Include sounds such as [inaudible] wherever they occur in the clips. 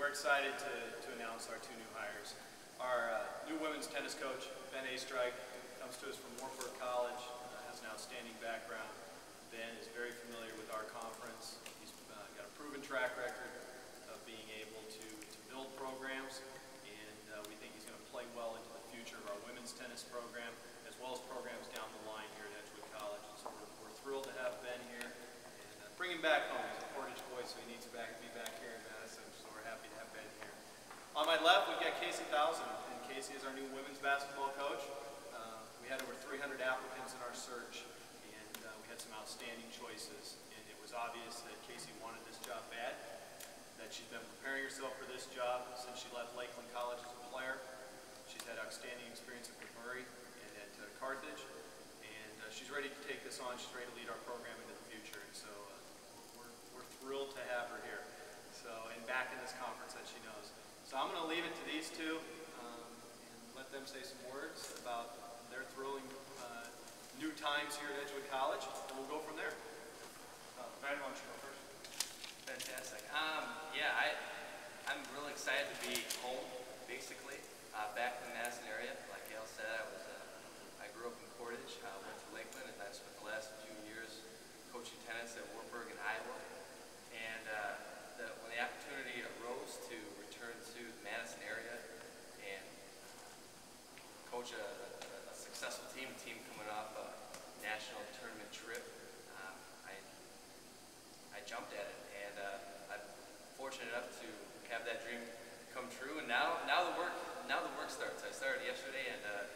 we're excited to, to announce our two new hires. Our uh, new women's tennis coach, Ben Oestreich, comes to us from Wartburg College, uh, has an outstanding background. Ben is very familiar with our conference. He's uh, got a proven track record of being able to, to build programs, and uh, we think he's going to play well into the future of our women's tennis program, as well as programs down the line here at Edgewood College. And so we're, we're thrilled to have Ben here and uh, bring him back home. He's a Portage boy, so he needs to back, be back here in Madison, so we're happy to have Ben here. On my left, we've got Casey Thousand, and Casey is our new women's basketball coach. Uh, we had over 300 applicants in our search, and uh, we had some outstanding choices. And it was obvious that Casey wanted this job bad, that she's been preparing herself for this job since she left Lakeland College as a player. She's had outstanding experience at McMurray and at uh, Carthage, and uh, she's ready to take this on. She's ready to lead our program into the future, and so uh, we're, we're thrilled to have her here. So, and back in this conference that she knows. So I'm going to leave it to these two um, and let them say some words about their thrilling uh, new times here at Edgewood College, and we'll go from there. Uh, Brad, why don't you go first? Fantastic. Um, yeah, I, I'm really excited to be home, basically, uh, back in the Madison area. Like Gail said, I was, uh, I grew up in Portage, uh, went to Lakeland, and I spent the last few years coaching tennis at Wartburg in Iowa. And uh, the, when the opportunity arose to return to the Madison area and coach a, a, a successful team, a team coming off a national tournament trip, um, I I jumped at it, and uh, I'm fortunate enough to have that dream come true. And now, now the work, now the work starts. I started yesterday, and uh,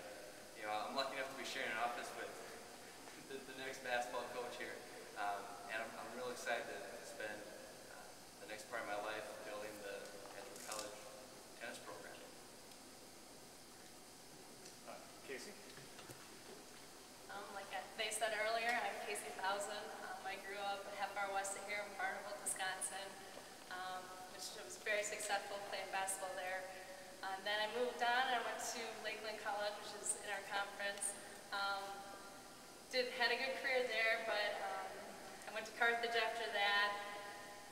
you know, I'm lucky enough to be sharing an office with [laughs] the, the next basketball coach here, um, and I'm, I'm real excited to spend uh, the next part of my life building the Edgewood College tennis program. Uh, Casey? Um, like I- they said earlier, I'm Casey Thousand. Um, I grew up a half hour west of here in Barneveld, Wisconsin, um, which was very successful playing basketball there. Um, then I moved on and I went to Lakeland College, which is in our conference. Um, did had a good career there, but um, I went to Carthage after that.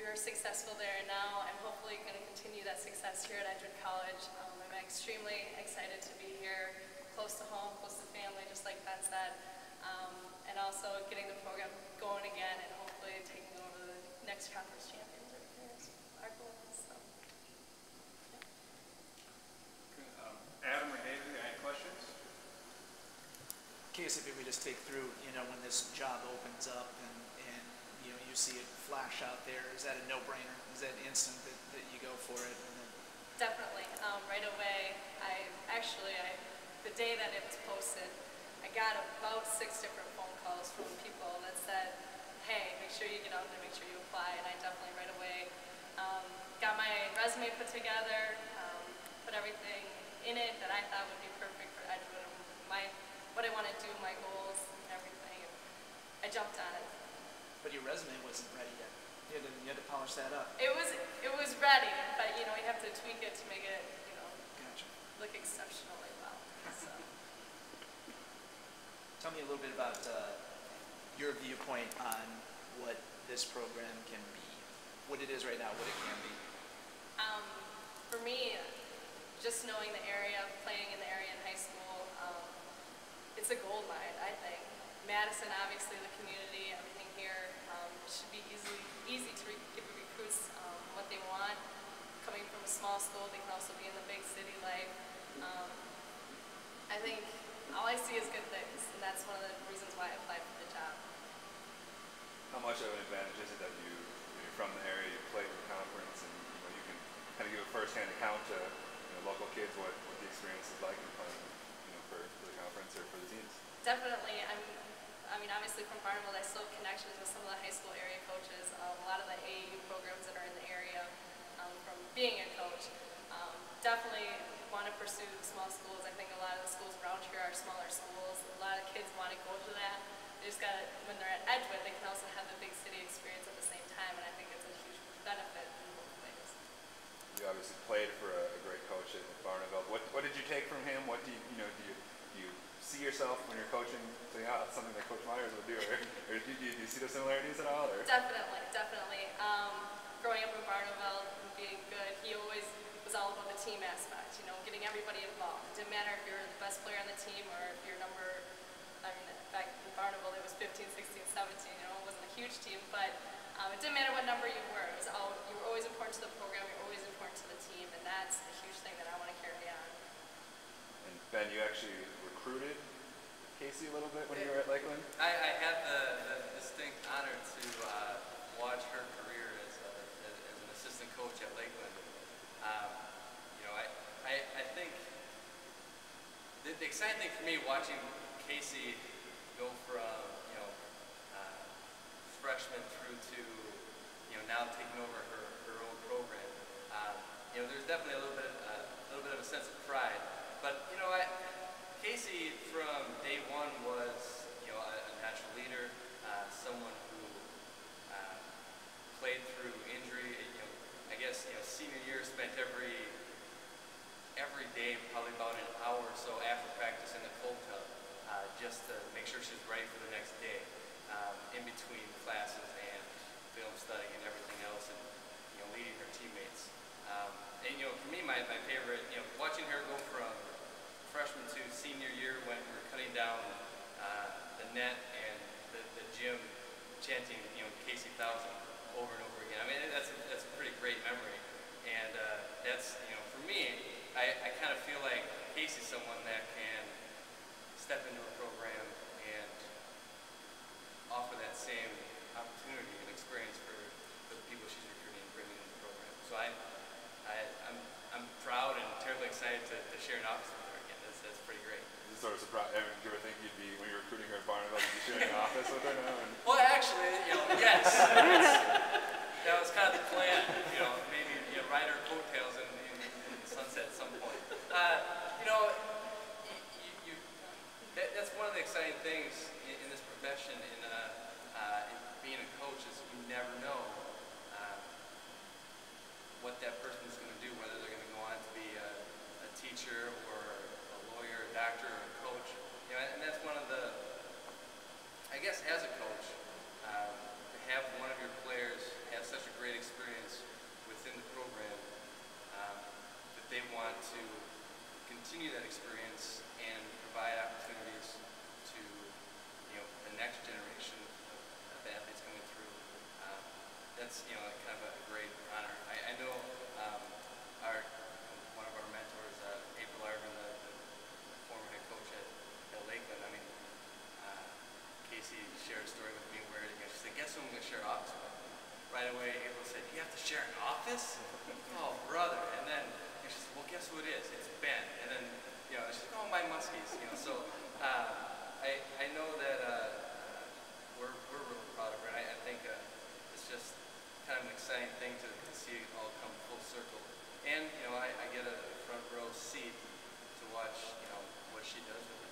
We were successful there, and now I'm hopefully going to continue that success here at Edgewood College. Um, I'm extremely excited to be here, close to home, close to family, just like Ben said, um, and also getting the program going again, and hopefully taking over the next conference champions every year is our goal. So. Um, Adam or David, any questions? Casey, if we just take through, you know, when this job opens up and, and, you know, you see it flash out there, is that a no-brainer? Is that instant that, that you go for it? Definitely. Um, right away, I actually, I, the day that it was posted, I got about six different phone calls from people that said, hey, make sure you get out there, make sure you apply. And I definitely right away um, got my resume put together, um, put everything in it that I thought would be perfect for Edgewood, my, what I want to do, my everything. I jumped on it. but your resume wasn't ready yet. You had to, you had to polish that up. It was, it was ready, but you know, you have to tweak it to make it, you know, Gotcha. look exceptionally well. So. [laughs] Tell me a little bit about uh, your viewpoint on what this program can be, what it is right now, what it can be. Um, for me, just knowing the area, playing in the area in high school, um, it's a gold mine, I think. Madison, obviously, the community, everything here um, should be easily easy to re- give recruits um, what they want. Coming from a small school, they can also be in the big city life. Um, I think all I see is good things, and that's one of the reasons why I applied for the job. How much of an advantage is it that you, you're from the area, you played in the conference, and you know you can kind of give a first-hand account to you know, local kids what, what the experience is like in playing, you know, for, for the conference or for the teams? Definitely. I'm, I mean, obviously from Barneveld, I still have connections with some of the high school area coaches, um, a lot of the AAU programs that are in the area um, from being a coach. Um, definitely want to pursue small schools. I think a lot of the schools around here are smaller schools. A lot of kids want to go to that. They just got when they're at Edgewood, they can also have the big city experience at the same time, and I think it's a huge benefit in both ways. You obviously played for a, great coach at Barneveld. What, what did you take from him? What do you, you know, do you, do you see yourself when you're coaching, saying, oh, that's something that Coach Myers would do? Or, or do, you, do you see those similarities at all? Or? Definitely, definitely. Um, growing up in Barneveld and being good. He always was all about the team aspect, you know, getting everybody involved. It didn't matter if you're the best player on the team or if you're number, I mean, back in Barneveld, it was 15, 16, 17, you know, it wasn't a huge team, but um, it didn't matter what number you were. It was all, you were always important to the program, you were always important to the team, and that's the huge thing that I want to carry on. And Ben, you actually recruited Casey a little bit when you were at Lakeland. I, I had the, the distinct honor to uh, watch her career as, a, as, as an assistant coach at Lakeland. Um, you know, I, I, I think the, the exciting thing for me watching Casey go from, you know, uh, freshman through to, you know, now taking over her, her own program, um, you know, there's definitely a little bit, uh, a little bit of a sense of pride. But, you know, I, Casey from day one was, you know, a, a natural leader, uh, someone who uh, played through injury. You know, I guess you know, senior year spent every every day probably about an hour or so after practice in the cold tub, uh, just to make sure she's ready for the next day, um, in between classes and film study and everything else, and you know, leading her teammates. Um, and you know, for me, my, my favorite, you know, watching her go from freshman to senior year when we were cutting down uh, the net and the, the gym chanting, you know, Casey Thousand over and over again. I mean, that's a, that's a pretty great memory. And uh, that's, you know, for me, I, I kind of feel like Casey's someone that can step into a program and offer that same opportunity and experience for, for the people she's recruiting and bringing into the program. So I, I, I'm, I'm proud and terribly excited to, to share an office with her again. That's, that's pretty great. Is sort of surprised? I mean, do you ever think you'd be when you were recruiting her at Barneveld, you'd be sharing an office with her now? And, Well, actually, you know, yes. [laughs] That was kind of the plan, you know, maybe you know, ride our coattails in, in, in the sunset at some point. Uh, you know, you, you, you, that, that's one of the exciting things in, in this profession, in, uh, uh, in being a coach, is you never know uh, what that person is going to do, whether they're going to go on to be a, a teacher or a lawyer, a doctor, or a coach. You know, and that's one of the, I guess, as a coach, um, to have one of your players have such a great experience within the program um, that they want to continue that experience and provide opportunities to, you know, the next generation of, of athletes coming through. Um, that's, you know, kind of a great honor. I, I know um, our one of our mentors, uh, April Arvin, the, the former head coach at, Lakeland. I mean, uh, Casey shared a story with me where you know, she said, "Guess who I'm going to share office with?" Right away, April said, "You have to share an office?" [laughs] oh, brother! And then you know, she said, "Well, guess who it is? It's Ben." And then you know, she's like, "Oh, my muskies." You know, so uh, I I know that uh, we're we're really proud of her. And I, I think uh, it's just kind of an exciting thing to, to see it all come full circle. And you know, I, I get a front row seat to watch you know what she does with. So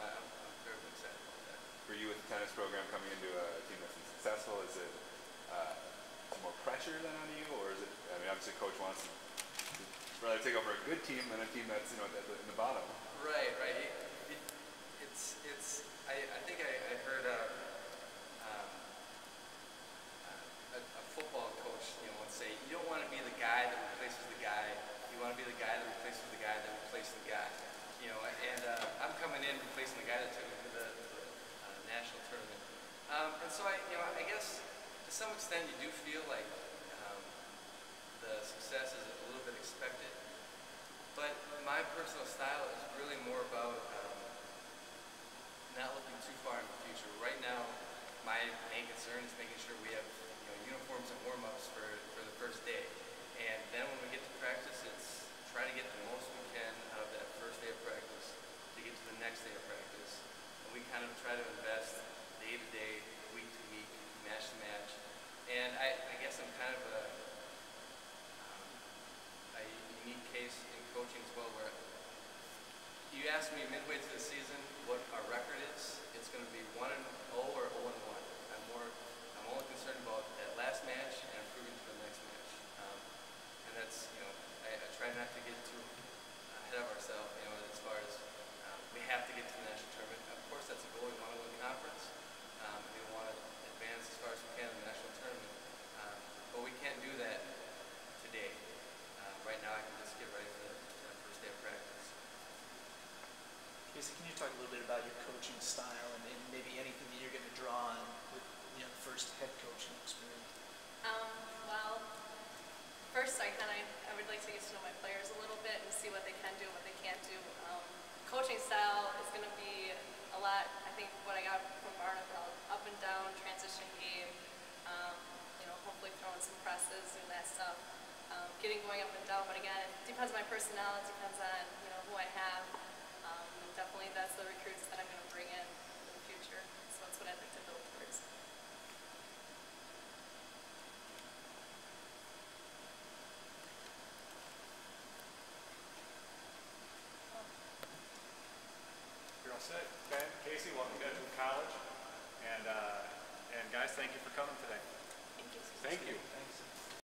I'm, I'm terribly excited about that. for you with the tennis program coming into a team that's been successful, is it uh, more pressure than on you, or is it? I mean, obviously, coach wants to rather take over a good team than a team that's you know in the bottom. Right, right. It, it, it's, it's. I, I think I, I heard a, um, a, a football coach, you know, once say, you don't want to be the guy that replaces the guy. You want to be the guy that replaces the guy that replaces the guy. You know, and uh, I'm coming in replacing the guy that took me to the, to the uh, national tournament. Um, and so I, guess to some extent you do feel like um, the success is a little bit expected. But my personal style is really more about um, not looking too far in the future. Right now, my main concern is making sure we have you know, uniforms and warm-ups for, for the first day. And then when we get to practice, it's try to get the most we can out of that first day of practice to get to the next day of practice. And we kind of try to invest day to day, week to week, match to match. And I, I guess I'm kind of a, um, a unique case in coaching as well where you ask me midway through the season what our record is, it's going to be 1 and 0 or 0 and 1. I'm more, I'm only concerned about that last match and improving to the next match. Um, and that's, you know, I, I try not to get too ahead of ourselves, you know, as far as um, we have to get to the national tournament. Of course, that's a goal. We want to win conference. Um, we want to advance as far as we can in the national tournament. Um, but we can't do that today. Talk a little bit about your coaching style and, and maybe anything that you're going to draw on with you know first head coaching experience. Um, well, first I kind of, I would like to get to know my players a little bit and see what they can do, and what they can't do. Um, coaching style is going to be a lot, I think what I got from Barneveld, up and down, transition game, um, you know, hopefully throwing some presses and that stuff. Um, getting going up and down, but again, it depends on my personality, depends on, you know, who I have. And definitely that's the recruits that I'm going to bring in in the future. So that's what I'd like to build towards. You're all set. Ben, Casey, welcome to Edgewood College. And, uh, and guys, thank you for coming today. Thank you. Thank you. Thank